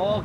Ball.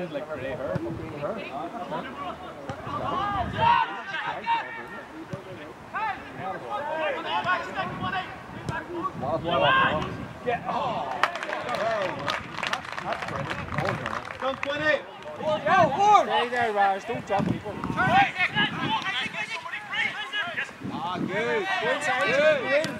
is like Grey Her. Her? Wild. Get oh. Don't put it. Go forward. Stay there, Raj. Don't jump people. Ah. Good. Good. good.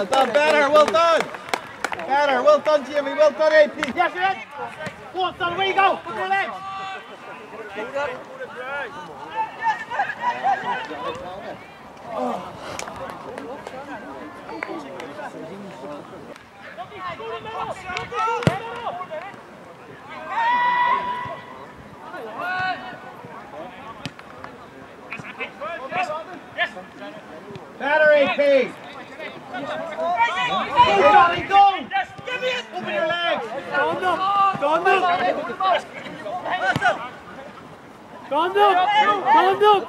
Well done, better, Well done. better, well done, Jimmy. Well done, AP. Yes, it. Go on, son. Where you go? Put your legs. Battery, please. Go, Johnny, go! Give me it! Open your legs! Don't look! Don't look! Don't look! Don't look!